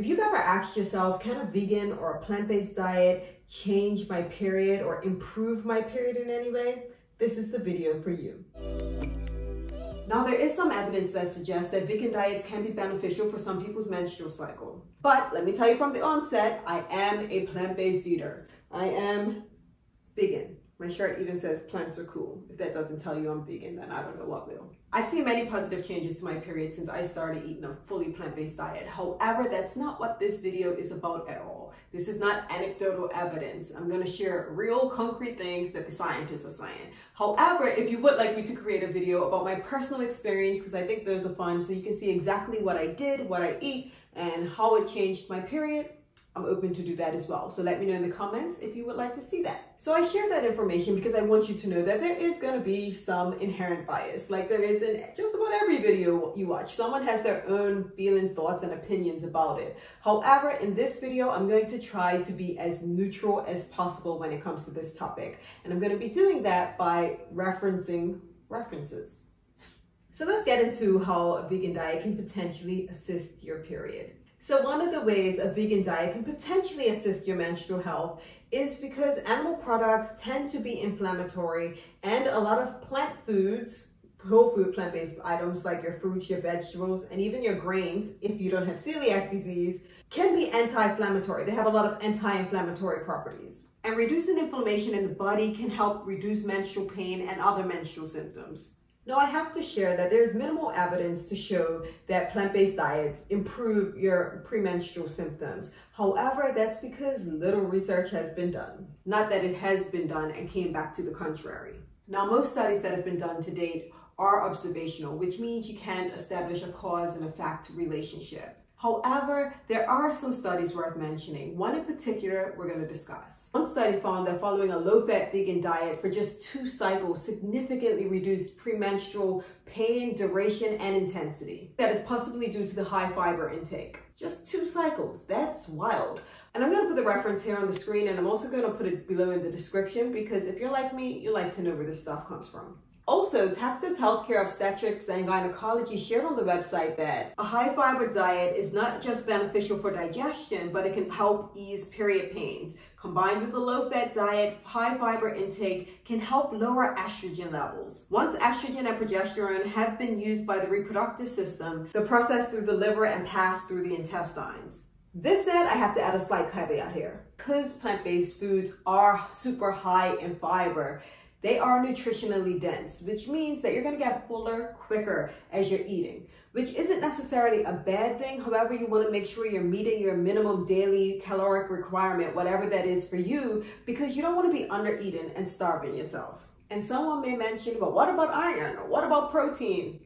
If you've ever asked yourself, can a vegan or a plant-based diet change my period or improve my period in any way? This is the video for you. Now, there is some evidence that suggests that vegan diets can be beneficial for some people's menstrual cycle. But let me tell you from the onset, I am a plant-based eater. I am vegan. My shirt even says plants are cool. If that doesn't tell you I'm vegan, then I don't know what will. I've seen many positive changes to my period since I started eating a fully plant-based diet. However, that's not what this video is about at all. This is not anecdotal evidence. I'm gonna share real concrete things that the scientists are saying. However, if you would like me to create a video about my personal experience, because I think those are fun, so you can see exactly what I did, what I eat, and how it changed my period, I'm open to do that as well. So let me know in the comments if you would like to see that. So I share that information because I want you to know that there is going to be some inherent bias, like there is in just about every video you watch. Someone has their own feelings, thoughts, and opinions about it. However, in this video, I'm going to try to be as neutral as possible when it comes to this topic. And I'm going to be doing that by referencing references. So let's get into how a vegan diet can potentially assist your period. So one of the ways a vegan diet can potentially assist your menstrual health is because animal products tend to be inflammatory and a lot of plant foods, whole food plant-based items like your fruits, your vegetables, and even your grains, if you don't have celiac disease, can be anti-inflammatory. They have a lot of anti-inflammatory properties. And reducing inflammation in the body can help reduce menstrual pain and other menstrual symptoms. Now, I have to share that there's minimal evidence to show that plant-based diets improve your premenstrual symptoms. However, that's because little research has been done. Not that it has been done and came back to the contrary. Now, most studies that have been done to date are observational, which means you can't establish a cause and effect relationship. However, there are some studies worth mentioning. One in particular we're going to discuss. One study found that following a low-fat vegan diet for just two cycles significantly reduced premenstrual pain, duration, and intensity. That is possibly due to the high fiber intake. Just two cycles. That's wild. And I'm to put the reference here on the screen and I'm also going to put it below in the description because if you're like me, you like to know where this stuff comes from. Also, Texas Healthcare Obstetrics and Gynecology shared on the website that a high fiber diet is not just beneficial for digestion, but it can help ease period pains. Combined with a low fat diet, high fiber intake can help lower estrogen levels. Once estrogen and progesterone have been used by the reproductive system, they're through the liver and pass through the intestines. This said, I have to add a slight caveat here. Because plant-based foods are super high in fiber, they are nutritionally dense, which means that you're gonna get fuller quicker as you're eating, which isn't necessarily a bad thing. However, you wanna make sure you're meeting your minimum daily caloric requirement, whatever that is for you, because you don't wanna be under eating and starving yourself. And someone may mention, but what about iron? What about protein?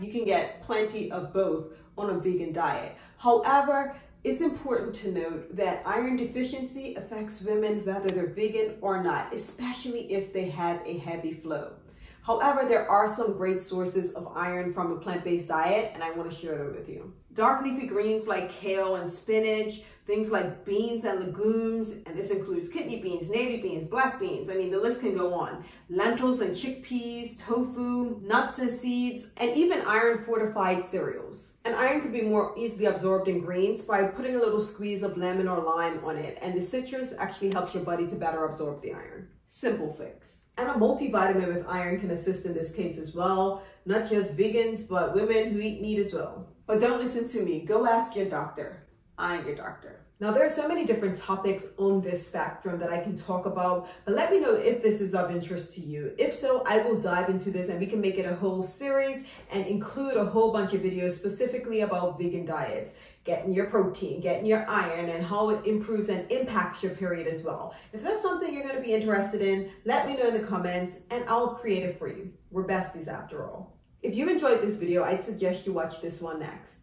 You can get plenty of both on a vegan diet. However, it's important to note that iron deficiency affects women whether they're vegan or not, especially if they have a heavy flow. However, there are some great sources of iron from a plant-based diet, and I want to share them with you. Dark leafy greens like kale and spinach, things like beans and legumes, and this includes kidney beans, navy beans, black beans. I mean, the list can go on. Lentils and chickpeas, tofu, nuts and seeds, and even iron fortified cereals. And iron can be more easily absorbed in greens by putting a little squeeze of lemon or lime on it. And the citrus actually helps your body to better absorb the iron. Simple fix. And a multivitamin with iron can assist in this case as well. Not just vegans, but women who eat meat as well. But don't listen to me. Go ask your doctor. I'm your doctor. Now, there are so many different topics on this spectrum that I can talk about, but let me know if this is of interest to you. If so, I will dive into this and we can make it a whole series and include a whole bunch of videos specifically about vegan diets, getting your protein, getting your iron, and how it improves and impacts your period as well. If that's something you're gonna be interested in, let me know in the comments and I'll create it for you. We're besties after all. If you enjoyed this video, I'd suggest you watch this one next.